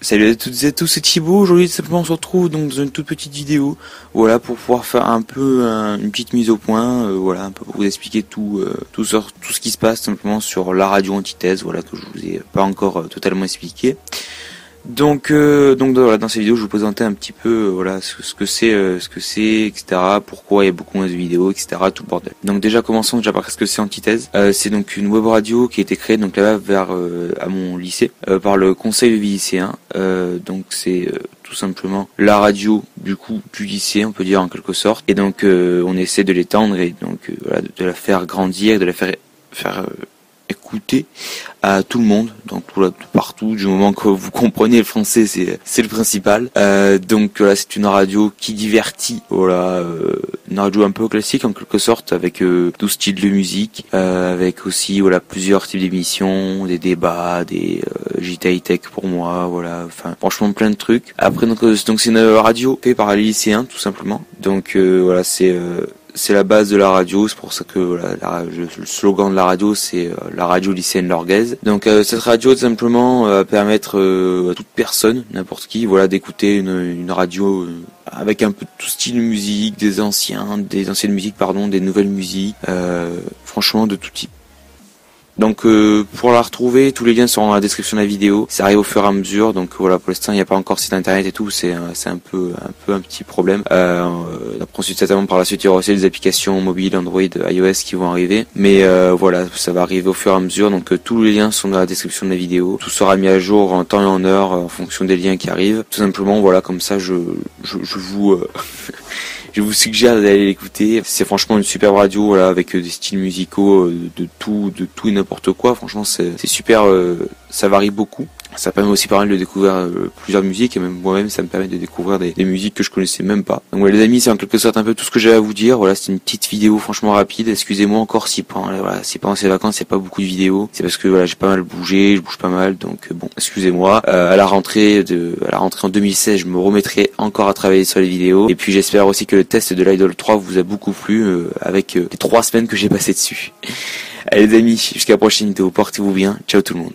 Salut à toutes et à tous, c'est Thibaut. Aujourd'hui, simplement, on se retrouve donc dans une toute petite vidéo, voilà, pour pouvoir faire un peu une petite mise au point, euh, voilà, un peu pour vous expliquer tout, euh, tout, tout ce qui se passe simplement sur la radio antithèse, voilà, que je vous ai pas encore euh, totalement expliqué. Donc, euh, donc voilà, dans cette vidéo, je vous présenter un petit peu, euh, voilà, ce, que c'est, euh, ce que c'est, etc. Pourquoi il y a beaucoup moins de vidéos, etc. Tout le bordel. Donc déjà, commençons déjà par ce que c'est Antithèse. c'est donc une web radio qui a été créée donc là-bas vers à mon lycée par le conseil de vie lycéen. donc c'est tout simplement la radio du coup du lycée, on peut dire en quelque sorte. Et donc on essaie de l'étendre et donc voilà, de, la faire grandir, de la faire faire écouter à tout le monde, donc partout, du moment que vous comprenez le français, c'est c'est le principal. Euh, donc voilà, c'est une radio qui divertit, voilà, euh, une radio un peu classique en quelque sorte, avec euh, 12 styles de musique, euh, avec aussi voilà plusieurs types d'émissions, des débats, des euh, JT Tech pour moi, voilà, enfin franchement plein de trucs. Après donc euh, donc c'est une radio faite par les lycéens tout simplement. Donc voilà, c'est c'est la base de la radio, c'est pour ça que le slogan de la radio c'est euh, la radio lycéenne lorgaise. Donc euh, cette radio tout simplement va permettre euh, à toute personne, n'importe qui, voilà, d'écouter une, radio avec un peu tout style de musique, des anciens, des anciennes musiques, pardon, des nouvelles musiques, franchement de tout type. Donc euh, pour la retrouver, tous les liens seront dans la description de la vidéo. Ça arrive au fur et à mesure. Donc voilà, pour l'instant il n'y a pas encore site internet et tout. C'est un peu un peu un petit problème. Euh, ensuite certainement par la suite il y aura aussi des applications mobiles, Android, iOS qui vont arriver. Mais euh, voilà, ça va arriver au fur et à mesure. Donc euh, tous les liens sont dans la description de la vidéo. Tout sera mis à jour en temps et en heure en fonction des liens qui arrivent. Tout simplement voilà comme ça je je, je vous je vous suggère d'aller l'écouter. C'est franchement une super radio, voilà, avec euh, des styles musicaux euh, de tout, de tout et n'importe quoi. Franchement, c'est super, euh, ça varie beaucoup. Ça permet aussi pas mal de découvrir euh, plusieurs musiques et même moi-même ça me permet de découvrir des, musiques que je connaissais même pas. Donc voilà les amis, c'est en quelque sorte un peu tout ce que j'avais à vous dire. Voilà, c'est une petite vidéo franchement rapide. Excusez-moi encore si pendant voilà, si pendant ces vacances il n'y a pas beaucoup de vidéos. C'est parce que voilà, j'ai pas mal bougé, je bouge pas mal, donc euh, bon, excusez-moi. Euh, à la rentrée de à la rentrée en 2016, je me remettrai encore à travailler sur les vidéos. Et puis j'espère aussi que le test de l'Idol 3 vous a beaucoup plu avec les trois semaines que j'ai passé dessus. Allez les amis, jusqu'à la prochaine vidéo, portez-vous bien, ciao tout le monde.